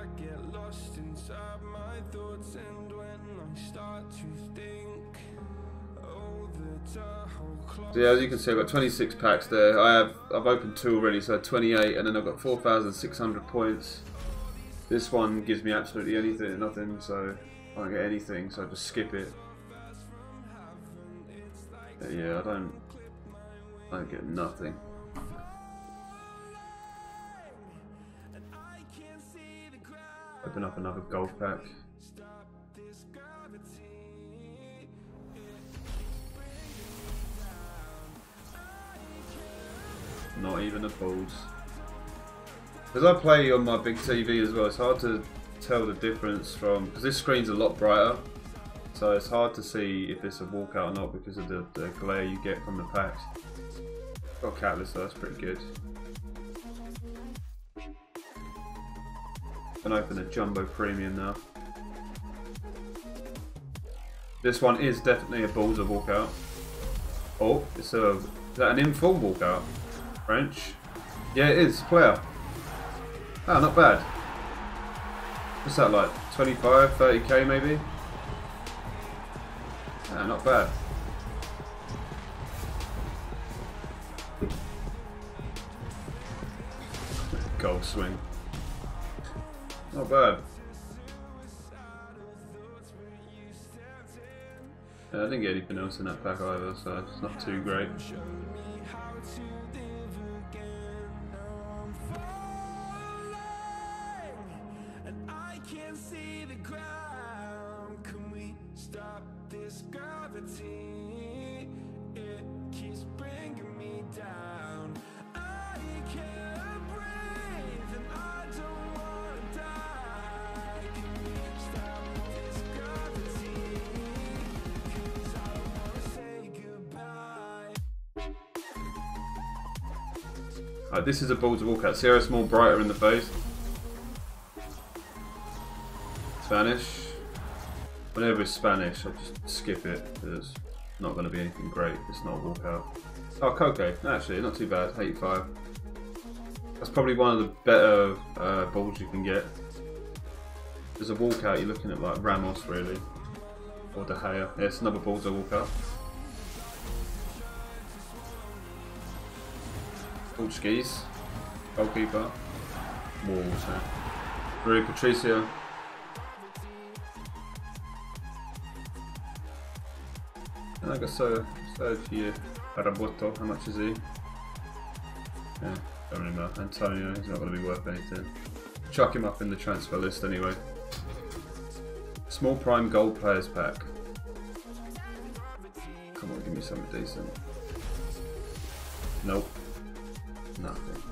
I get lost inside my thoughts, and when I start to think, oh. So yeah, as you can see, I've got 26 packs there. I have I've opened two already, so 28, and then I've got 4,600 points. This one gives me absolutely anything, nothing, so I don't get anything, so I just skip it. Yeah, I don't, I don't get nothing. Open up another gold pack. Not even a balls. Because I play on my big TV as well, it's hard to tell the difference from... Because this screen's a lot brighter. So it's hard to see if it's a walkout or not because of the, the glare you get from the packs. Got Catalyst that's pretty good. Can open a Jumbo Premium now. This one is definitely a balls walkout. Oh, it's a... Is that an inform walkout? French? Yeah, it is. Player. Oh, not bad. What's that like? 25, 30k maybe? Ah, not bad. Gold swing. Not bad. Yeah, I didn't get anything else in that pack either, so it's not too great. Alright, this is a balls walkout. See how it's more brighter in the face? Spanish. Whenever it's Spanish, I just skip it because it's not going to be anything great. It's not a walkout. Oh, Coco. Actually, not too bad. 85. That's probably one of the better uh, balls you can get. There's a walkout, you're looking at like Ramos really. Or De Gea. Yeah, it's another balls of Portuguese. Goalkeeper. Yeah. Rui Patricio. And I got so Sergio Araboto, how much is he? Yeah, don't know. Antonio, he's not going to be worth anything. Chuck him up in the transfer list anyway. Small Prime Gold Players Pack. Come on, give me something decent. Nope. Nothing.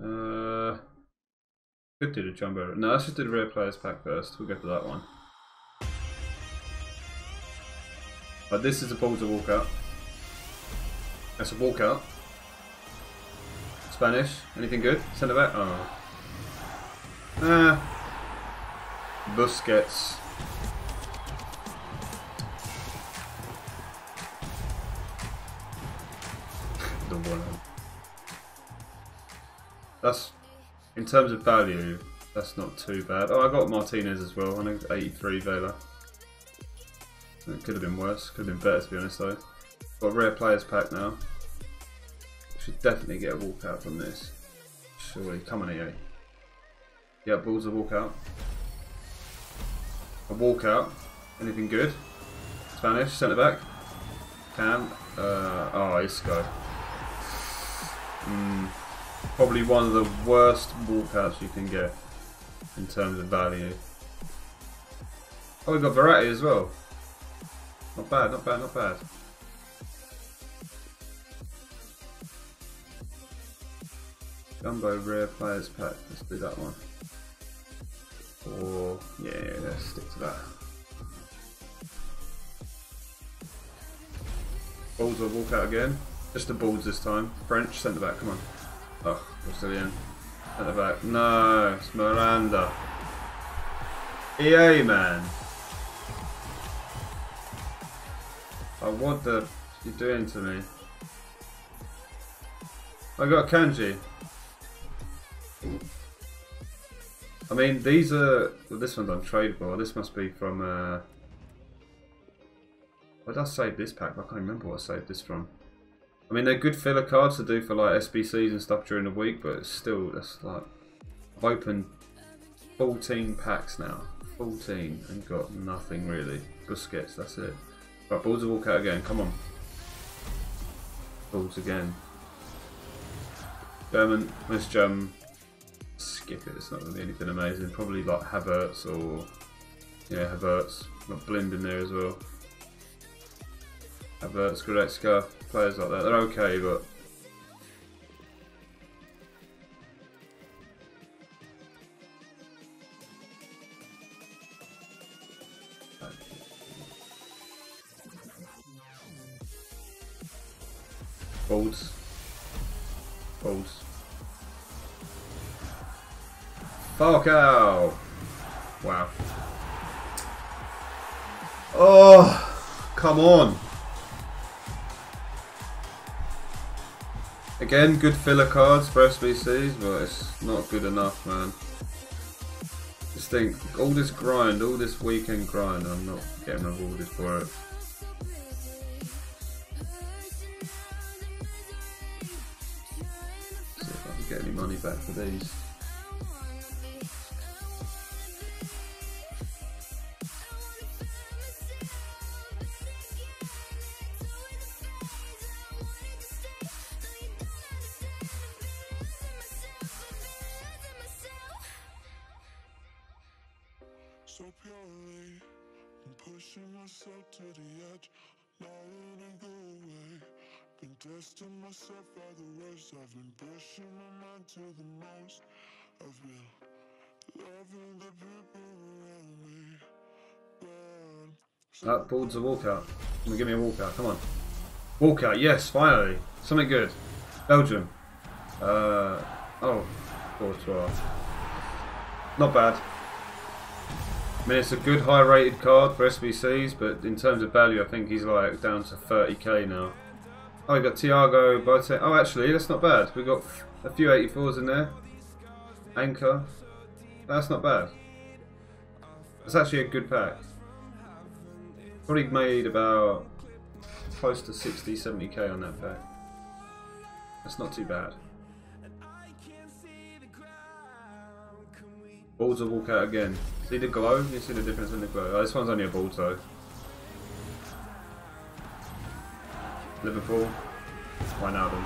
Uh, could do the jumbo. No, let's just do the rare players pack first. We'll go for that one. But this is a balls of walkout. That's a walkout. Spanish. Anything good? Send it back. Oh. Ah. Busquets. the one. That's in terms of value. That's not too bad. Oh, I got Martinez as well. Know 83 Vela. It could have been worse. Could have been better to be honest though. Got rare players pack now. Should definitely get a walkout from this. Surely. Come on, EA. Yeah, balls a walkout. A walkout. Anything good? Spanish, centre back. Can. Uh, oh, Isco. Mm, probably one of the worst walkouts you can get in terms of value. Oh, we've got Verratti as well. Not bad, not bad, not bad. Jumbo Rare Players Pack. Let's do that one. Or, yeah, let's stick to that. Balls will walk out again. Just the balls this time. French, centre back, come on. Oh, Brazilian. Centre back. No, it's Miranda. EA, man. Oh, what the you doing to me? I got Kanji. I mean, these are. Well, this one's untradeable. This must be from. Uh, where did I save this pack? I can't remember what I saved this from. I mean, they're good filler cards to do for like SBCs and stuff during the week, but it's still, that's like. I've opened 14 packs now. 14 and got nothing really. Busquets, that's it. Right, balls of walkout again, come on. Balls again. German, Miss Gem. Skip it, it's not going to be anything amazing. Probably like Havertz or. Yeah, Havertz. Got Blind in there as well. Havertz, Goretzka, players like that. They're okay, but. Bolds. Bolds. Falcao! Wow. Oh, come on. Again, good filler cards for SBCs, but it's not good enough, man. Just think, all this grind, all this weekend grind, I'm not getting rewarded for it. See if I can get any money back for these. So purely. I'm pushing myself to the edge, not letting go away. Been testing myself by the worst. I've been pushing my mind to the most. I've been loving the people around me. That board's a walkout. Can give me a walkout? Come on. Walkout, yes, finally. Something good. Belgium. Uh, oh, Courtois. Not bad. I mean, it's a good high rated card for SBCs, but in terms of value, I think he's like down to 30k now. Oh, we got Thiago, Bote. Oh, actually, that's not bad. We got a few 84s in there. Anchor. That's not bad. It's actually a good pack. Probably made about close to 60, 70k on that pack. That's not too bad. Balls will walk out again. See the glow? You see the difference in the glow? Oh, this one's only a ball though. Liverpool. Wijnaldum.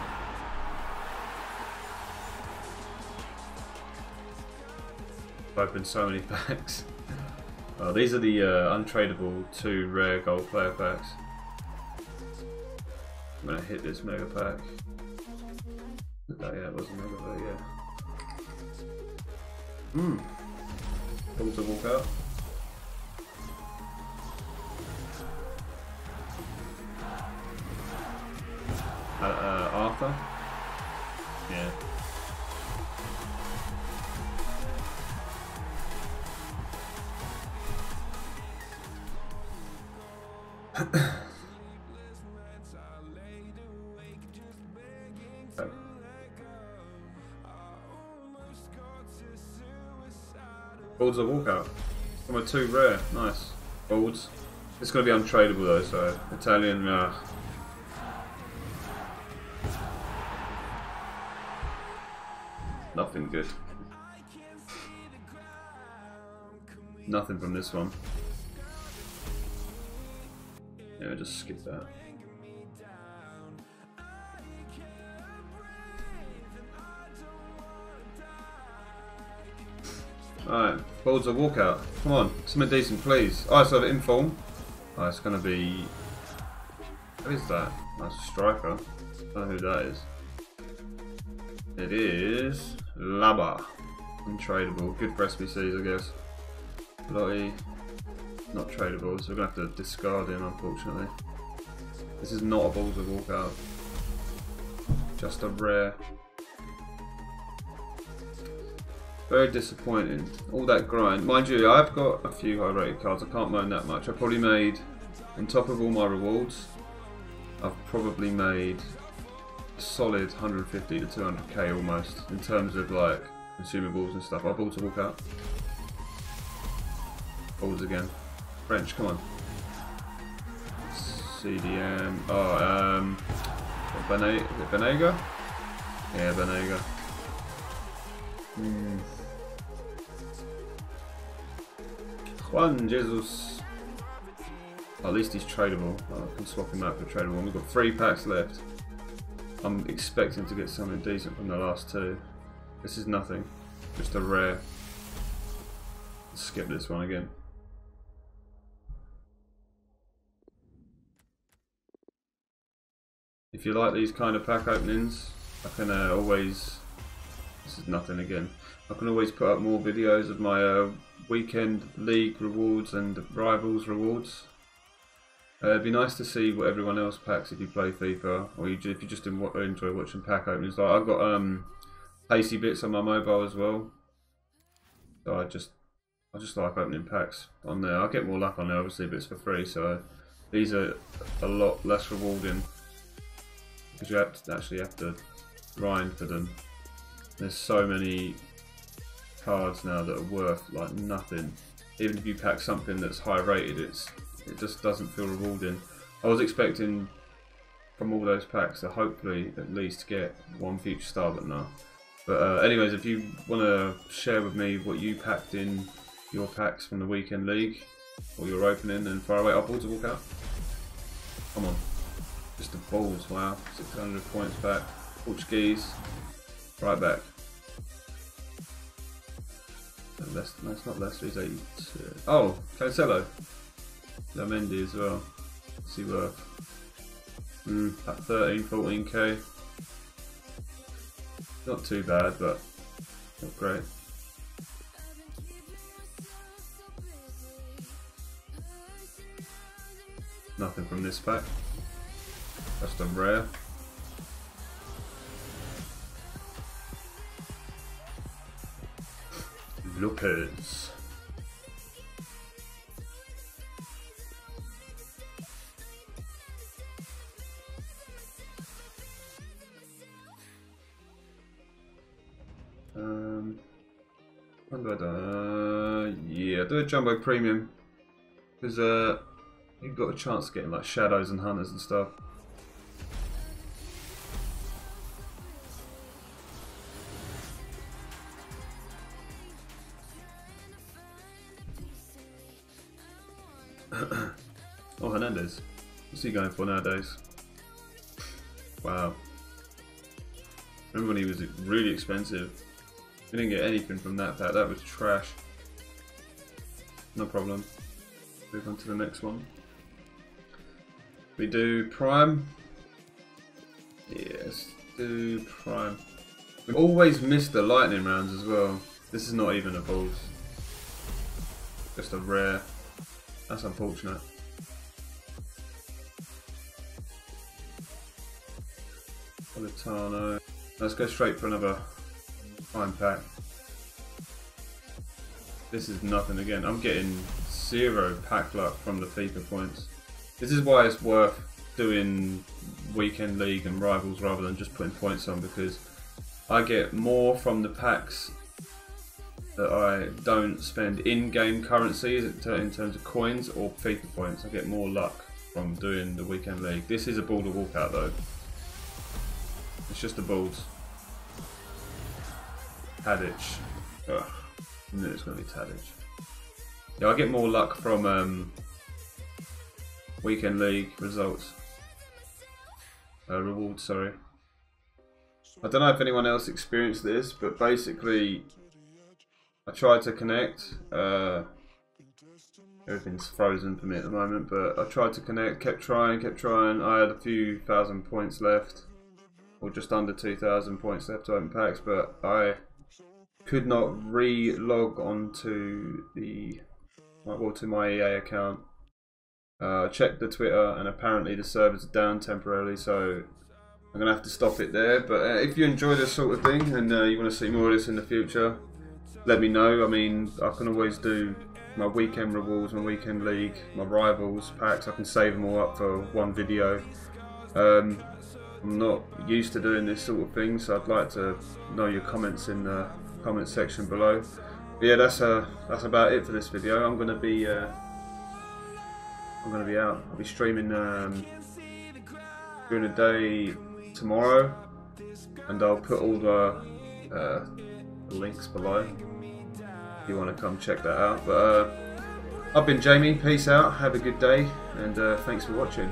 I've opened so many packs. Oh, these are the uh, untradeable two rare gold player packs. I'm gonna hit this mega pack. Oh yeah, it was a mega pack, yeah. Balls to walk out. Uh, uh, Arthur? Yeah. Balls a walkout. Number two rare. Nice. Balls. It's going to be untradeable though, so Italian. Uh, nothing good. Nothing from this one. Yeah, just skip that. Alright, balls a walkout. Come on, something decent, please. Oh, so inform. Oh, it's gonna be. What is that? That's a striker. I don't know who that is. It is Laba. Untradeable. Good for SBCs, I guess. Lottie. Not tradable, so we're gonna have to discard him, unfortunately. This is not a balls of walkout. Just a rare. Very disappointing. All that grind. Mind you, I've got a few high rated cards. I can't moan that much. I probably made, on top of all my rewards, I've probably made solid 150 to 200k almost in terms of like consumables and stuff. I bought a walk out. Balls again. French, come on. CDM. Oh, um, Bene Banega? Yeah, Banega. Hmm. Juan Jesus. at least he's tradable. I can swap him out for tradable. We've got three packs left. I'm expecting to get something decent from the last two. This is nothing. Just a rare. Let's skip this one again. If you like these kind of pack openings, I can uh, always. This is nothing again. I can always put up more videos of my uh, weekend league rewards and rivals rewards. Uh, it'd be nice to see what everyone else packs if you play FIFA, or you, if you just enjoy watching pack openings. Like I've got um, PacyBits on my mobile as well. So I just, I just like opening packs on there. I get more luck on there, obviously, but it's for free. So these are a lot less rewarding because you have to actually have to grind for them. There's so many cards now that are worth like nothing. Even if you pack something that's high rated, it's it just doesn't feel rewarding. I was expecting from all those packs to hopefully at least get one future star, but no. But uh, anyways, if you want to share with me what you packed in your packs from the weekend league, or your opening, and far away upwards, walk out. Come on. Just the balls, wow. 600 points back. Portuguese. Right back. Less, no, it's not Leicester, he's 82. Oh, Cancelo. Lamendi as well. What's he worth? Mm, at 13, 14k. Not too bad, but not great. Nothing from this pack. Just a rare. Lopez. Um, yeah, do a jumbo premium because uh, you've got a chance of getting like shadows and hunters and stuff. oh, Hernandez. What's he going for nowadays? Wow. Remember when he was really expensive? We didn't get anything from that pack. That was trash. No problem. Move on to the next one. We do Prime. Yes, do Prime. We always miss the lightning rounds as well. This is not even a balls. Just a rare. That's unfortunate. Politano. Let's go straight for another prime pack. This is nothing again. I'm getting zero pack luck from the FIFA points. This is why it's worth doing weekend league and rivals rather than just putting points on because I get more from the packs that I don't spend in-game currencies in terms of coins or FIFA points. I get more luck from doing the weekend league. This is a ball to walk out though. It's just the balls. Tadic. Ugh. I knew going to be Tadic. Yeah, I get more luck from um, weekend league results. Uh, rewards, sorry. I don't know if anyone else experienced this, but basically I tried to connect. Uh, everything's frozen for me at the moment, but I tried to connect, kept trying, kept trying. I had a few thousand points left, or just under 2,000 points left to open packs, but I could not re-log onto the well to my EA account. Uh, checked the Twitter, and apparently the server's are down temporarily, so I'm gonna have to stop it there. But uh, if you enjoy this sort of thing and uh, you want to see more of this in the future, let me know. I mean, I can always do my weekend rewards, my weekend league, my rivals packs. I can save them all up for one video. Um, I'm not used to doing this sort of thing, so I'd like to know your comments in the comment section below. But yeah, that's uh, that's about it for this video. I'm gonna be uh, I'm gonna be out. I'll be streaming um, during the day tomorrow, and I'll put all the, uh, links below you want to come check that out. But uh, I've been Jamie. Peace out. Have a good day, and uh, thanks for watching.